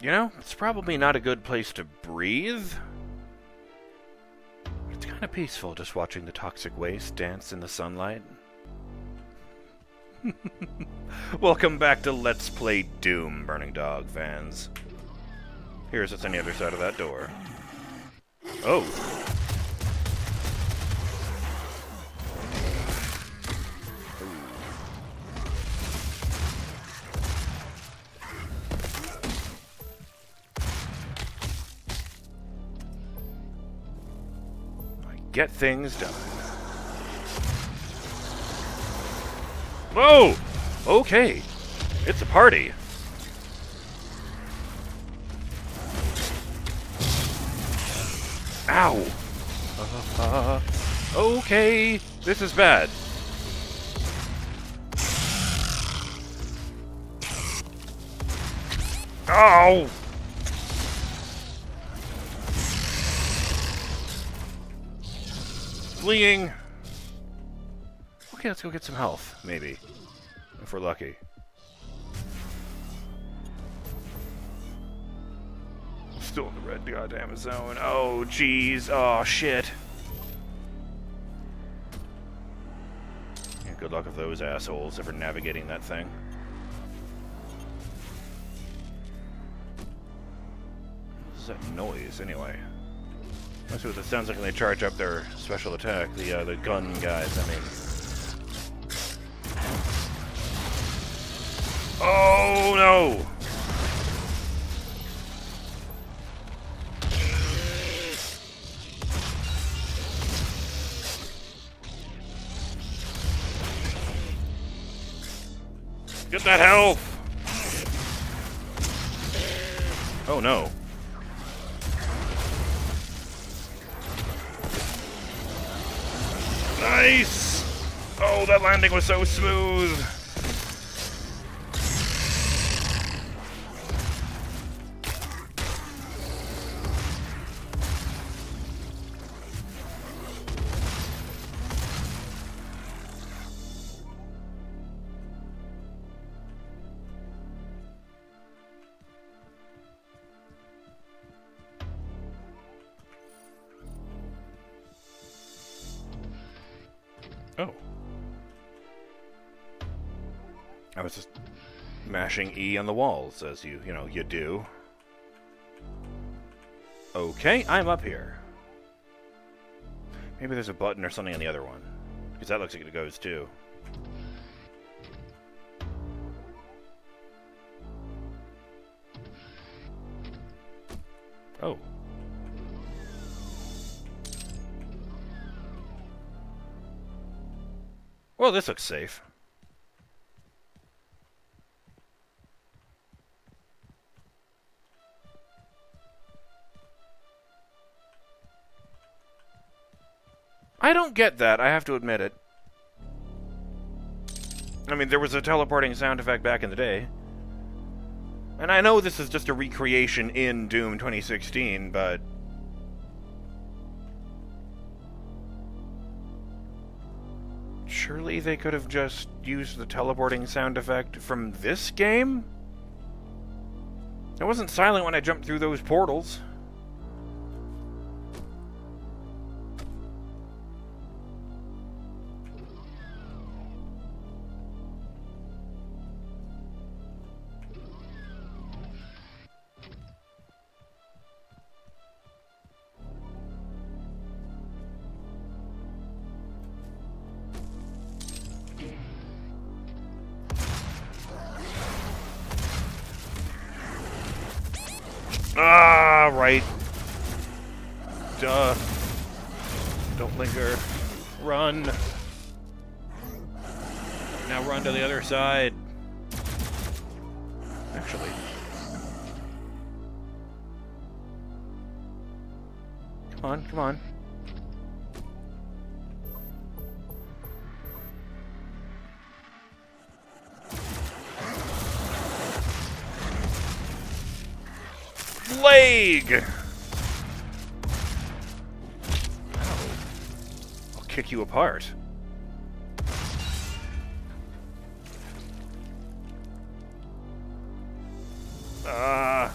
You know, it's probably not a good place to breathe. It's kind of peaceful just watching the toxic waste dance in the sunlight. Welcome back to Let's Play Doom, Burning Dog fans. Here's what's on the other side of that door. Oh. Get things done. Whoa! Okay. It's a party. Ow! Uh, okay, this is bad. Ow! Fleeing. Okay, let's go get some health, maybe. If we're lucky. Still in the red goddamn zone. Oh, jeez. Oh, shit. Yeah, good luck with those assholes ever navigating that thing. What is that noise, anyway? Let's see what that sounds like when they charge up their special attack. The, uh, the gun guys, I mean. Oh, no! Get that health! Oh no. Nice! Oh, that landing was so smooth! Oh. I was just mashing E on the walls, as you, you know, you do. Okay, I'm up here. Maybe there's a button or something on the other one. Because that looks like it goes too. Well, this looks safe. I don't get that, I have to admit it. I mean, there was a teleporting sound effect back in the day. And I know this is just a recreation in Doom 2016, but... they could have just used the teleporting sound effect from this game? I wasn't silent when I jumped through those portals. Ah, right. Duh. Don't linger. Run. Now run to the other side. Actually. Come on, come on. plague! I'll kick you apart. Ah. Uh.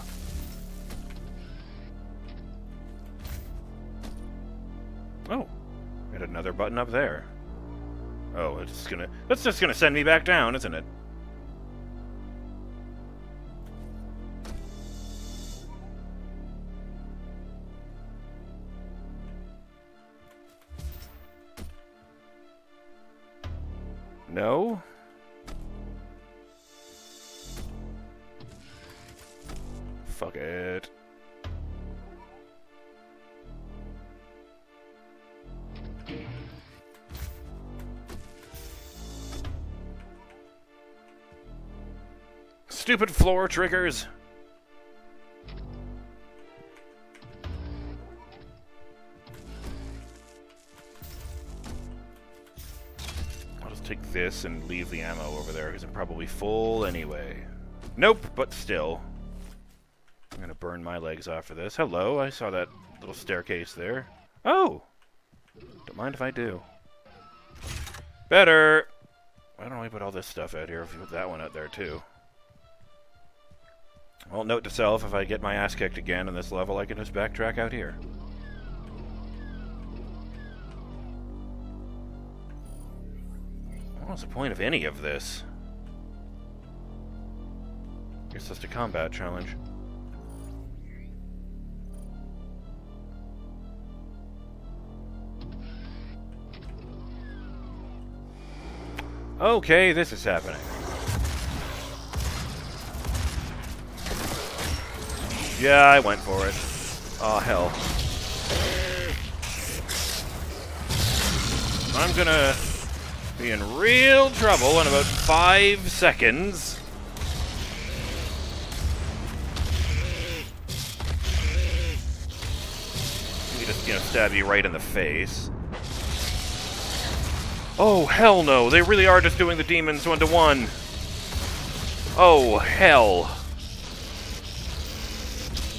Oh, And another button up there. Oh, it's gonna. That's just gonna send me back down, isn't it? No? Fuck it. Stupid floor triggers! This and leave the ammo over there because I'm probably full anyway. Nope, but still. I'm gonna burn my legs off for this. Hello, I saw that little staircase there. Oh! Don't mind if I do. Better! Why don't we put all this stuff out here if we put that one out there too? Well, note to self, if I get my ass kicked again in this level, I can just backtrack out here. What's the point of any of this? Guess that's a combat challenge. Okay, this is happening. Yeah, I went for it. Oh, hell. I'm gonna be in real trouble in about five seconds. We just, know, stab you right in the face. Oh, hell no. They really are just doing the demons one to one. Oh, hell.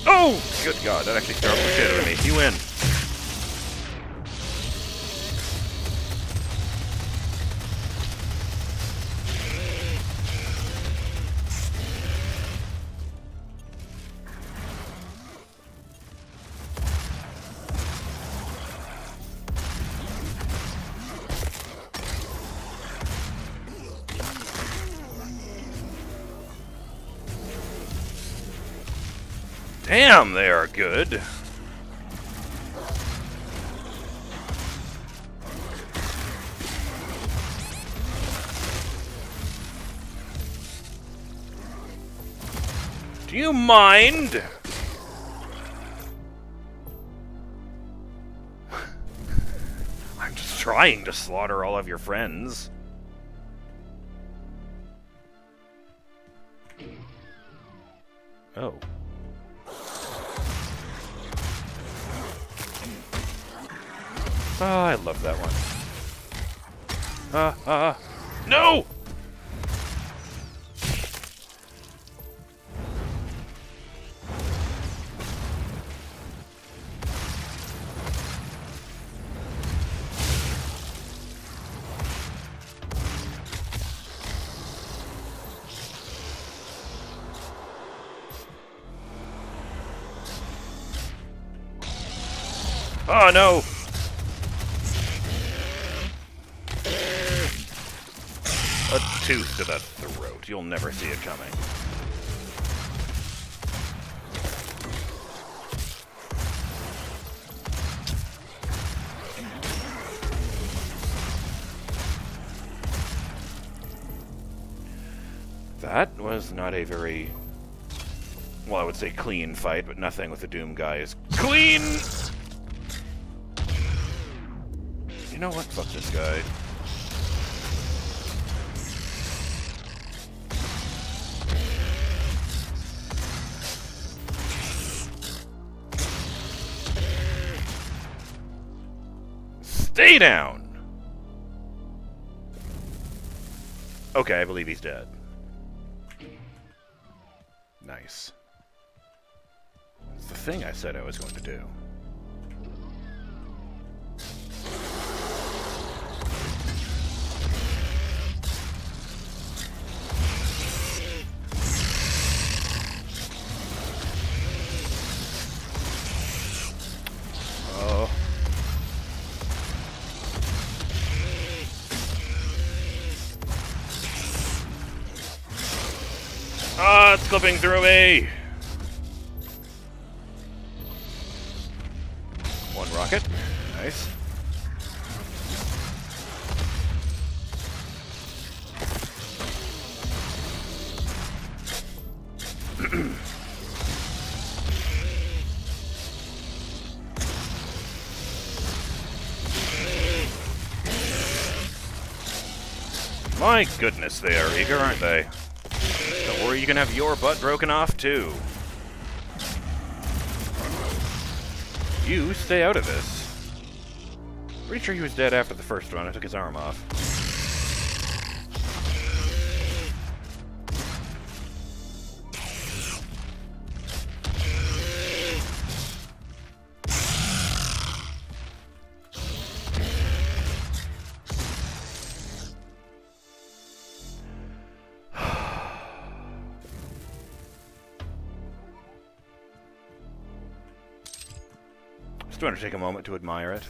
Oh! Good God, that actually startled the shit out of me. You win. Good. Do you mind? I'm just trying to slaughter all of your friends. Oh. Oh, I love that one. Ah, ah, uh, no! Oh no! Tooth to the throat. You'll never see it coming. That was not a very, well, I would say clean fight, but nothing with the Doom guy is clean! You know what? Fuck this guy. Down! Okay, I believe he's dead. Nice. It's the thing I said I was going to do. Clipping through me! One rocket. Nice. My goodness, they are eager, aren't they? Don't you can have your butt broken off, too. You stay out of this. Pretty sure he was dead after the first one. I took his arm off. To take a moment to admire it.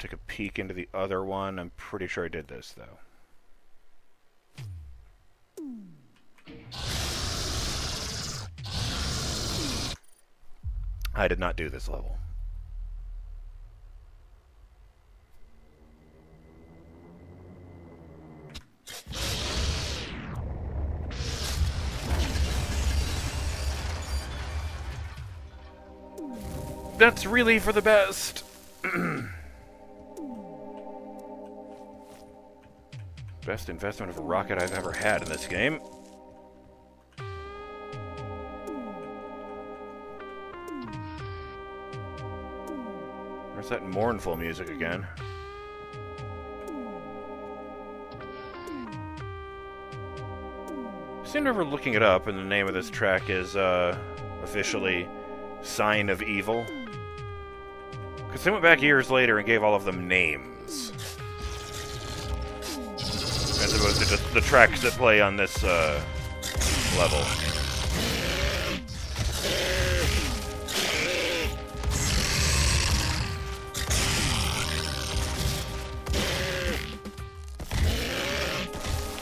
Take a peek into the other one. I'm pretty sure I did this, though. I did not do this level. That's really for the best. best investment of a rocket I've ever had in this game. Where's that mournful music again. I seem to remember looking it up, and the name of this track is uh, officially Sign of Evil. Because they went back years later and gave all of them names. The tracks that play on this uh, level.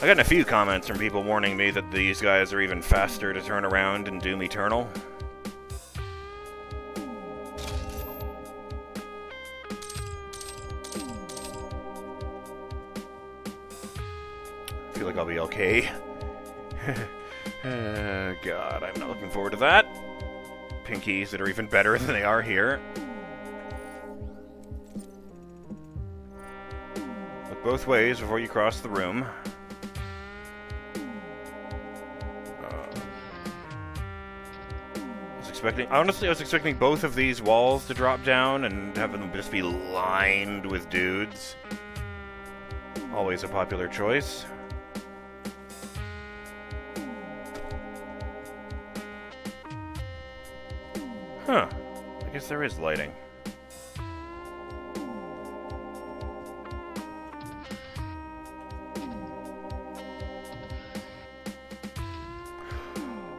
I've gotten a few comments from people warning me that these guys are even faster to turn around in Doom Eternal. Okay. uh, God, I'm not looking forward to that. Pinkies that are even better than they are here. Look both ways before you cross the room. Uh, expecting, honestly, I was expecting both of these walls to drop down and have them just be lined with dudes. Always a popular choice. Huh. I guess there is lighting.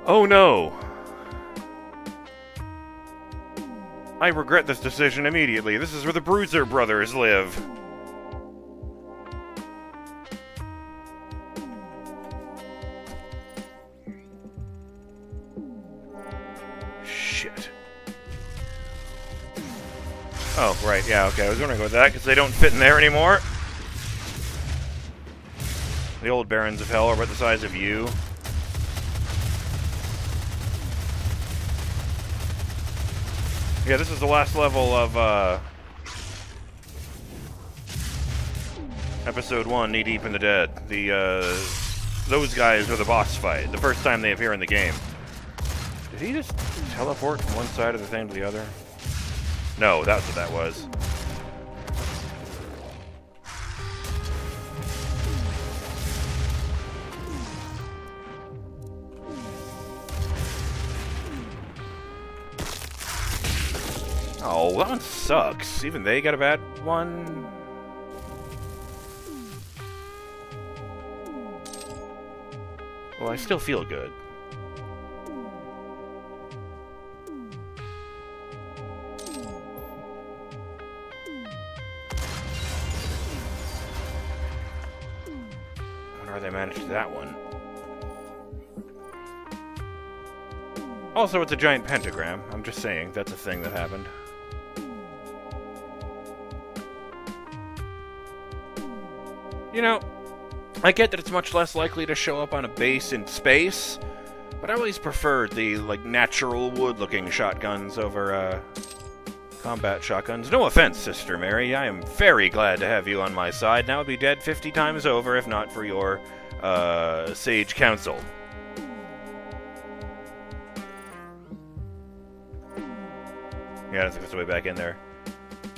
Oh no! I regret this decision immediately. This is where the Bruiser brothers live. Shit. Oh, right, yeah, okay. I was wondering about that, because they don't fit in there anymore. The old Barons of Hell are about the size of you. Yeah, this is the last level of, uh... Episode 1, Knee Deep in the Dead. The, uh... Those guys are the boss fight, the first time they appear in the game. Did he just teleport from one side of the thing to the other? No, that's what that was. Oh, that one sucks. Even they got a bad one. Well, I still feel good. That one. Also, it's a giant pentagram. I'm just saying, that's a thing that happened. You know, I get that it's much less likely to show up on a base in space, but I always preferred the, like, natural wood-looking shotguns over, uh, combat shotguns. No offense, Sister Mary, I am very glad to have you on my side, and I would be dead 50 times over if not for your, uh, sage Counsel. Yeah, I think there's a way back in there.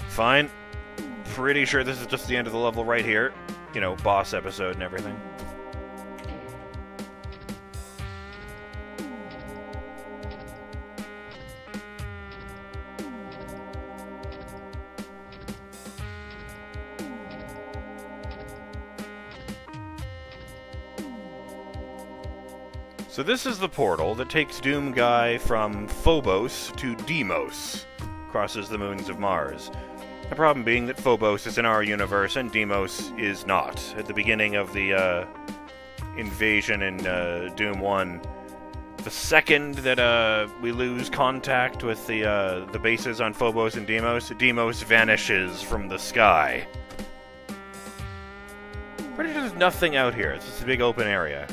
Fine. Pretty sure this is just the end of the level right here. You know, boss episode and everything. So this is the portal that takes Doom Guy from Phobos to Deimos crosses the moons of Mars. The problem being that Phobos is in our universe and Deimos is not. At the beginning of the uh, invasion in uh, Doom 1, the second that uh, we lose contact with the uh, the bases on Phobos and Deimos, Deimos vanishes from the sky. Pretty sure there's nothing out here. It's just a big open area.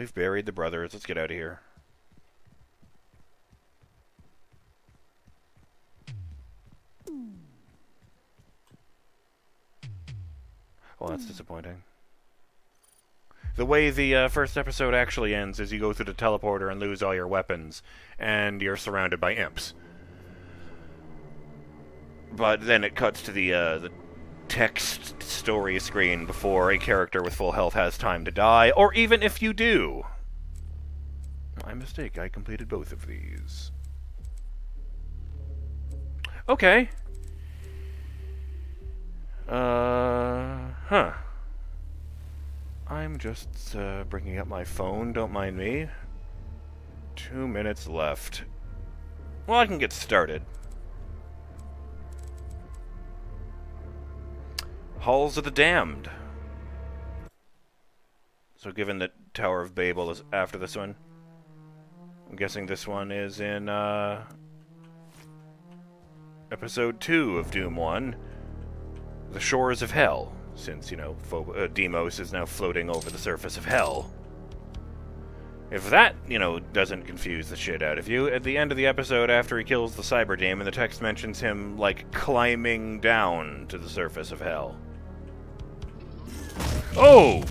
We've buried the brothers. Let's get out of here. Well, that's disappointing. The way the uh, first episode actually ends is you go through the teleporter and lose all your weapons, and you're surrounded by imps. But then it cuts to the uh, the text story screen before a character with full health has time to die, or even if you do. My mistake, I completed both of these. Okay. Uh, huh. I'm just uh, bringing up my phone, don't mind me. Two minutes left. Well, I can get started. Halls of the Damned. So given that Tower of Babel is after this one, I'm guessing this one is in, uh, episode 2 of Doom 1, The Shores of Hell, since, you know, uh, Deimos is now floating over the surface of Hell. If that, you know, doesn't confuse the shit out of you, at the end of the episode, after he kills the Cyber Demon, the text mentions him, like, climbing down to the surface of Hell. Oh!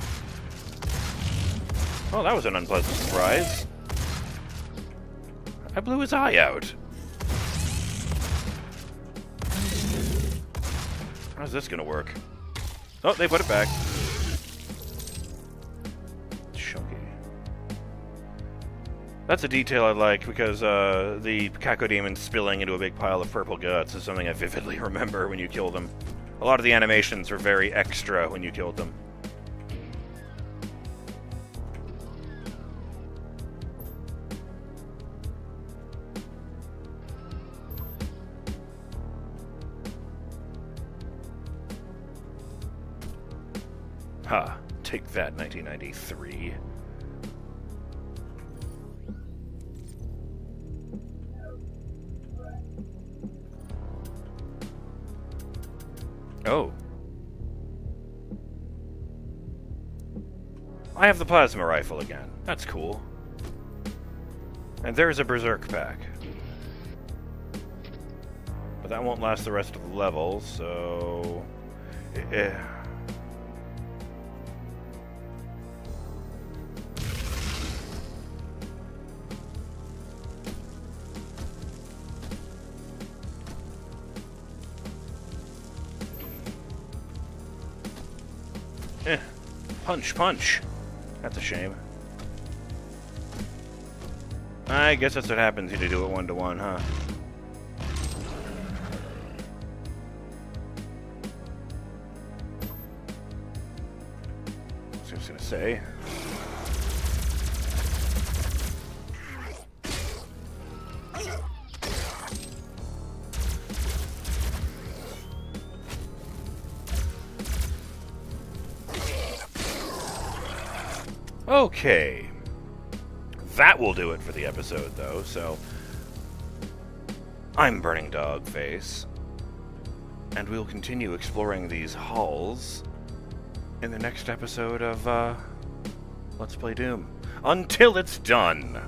Well, that was an unpleasant surprise. I blew his eye out. How's this gonna work? Oh, they put it back. Chunky. That's a detail I like because uh, the Cacodemon spilling into a big pile of purple guts is something I vividly remember when you kill them. A lot of the animations are very extra when you killed them. Ha, that, 1993. Oh. I have the plasma rifle again. That's cool. And there's a berserk pack. But that won't last the rest of the level, so... Eh. Punch, punch. That's a shame. I guess that's what happens when you do it one to one, huh? I was gonna say. Okay. That will do it for the episode, though, so. I'm Burning Dog Face. And we'll continue exploring these halls in the next episode of, uh. Let's Play Doom. Until it's done!